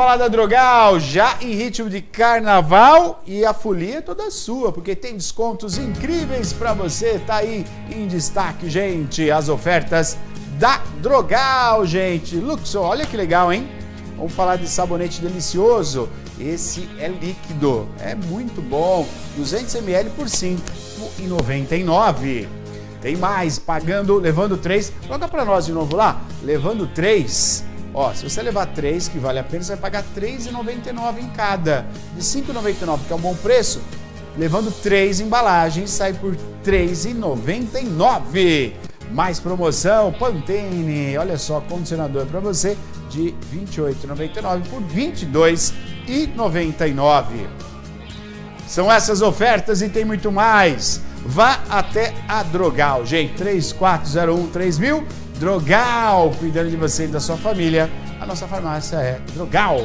Falar da Drogal, já em ritmo de carnaval e a folia é toda sua, porque tem descontos incríveis para você. Tá aí em destaque, gente, as ofertas da Drogal, gente. Luxo, olha que legal, hein? Vamos falar de sabonete delicioso. Esse é líquido, é muito bom. 200 ml por R$ 5,99. Tem mais, pagando, levando três. Coloca para nós de novo lá. Levando três Ó, se você levar três, que vale a pena, você vai pagar R$ 3,99 em cada. De R$ 5,99, que é um bom preço, levando três embalagens, sai por R$ 3,99. Mais promoção, Pantene, olha só, condicionador para você de R$ 28,99 por R$ 22,99. São essas ofertas e tem muito mais. Vá até a Drogal, gente, 3401 3000 Drogal, cuidando de você e da sua família. A nossa farmácia é Drogal.